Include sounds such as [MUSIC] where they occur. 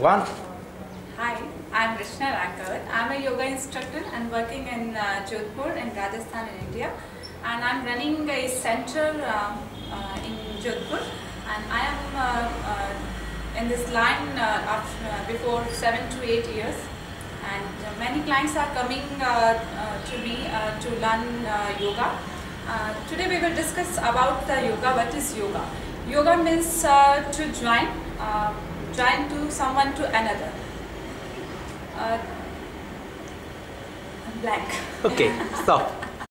One. Hi, I'm Rishna Rankawat. I'm a yoga instructor and working in uh, Jodhpur in Rajasthan in India. And I'm running a center uh, uh, in Jodhpur. And I am uh, uh, in this line after, uh, before seven to eight years. And many clients are coming to me to learn yoga. Today we will discuss about the yoga. What is yoga? Yoga means to join, uh, join to someone to another. Uh, blank. Okay, stop. [LAUGHS]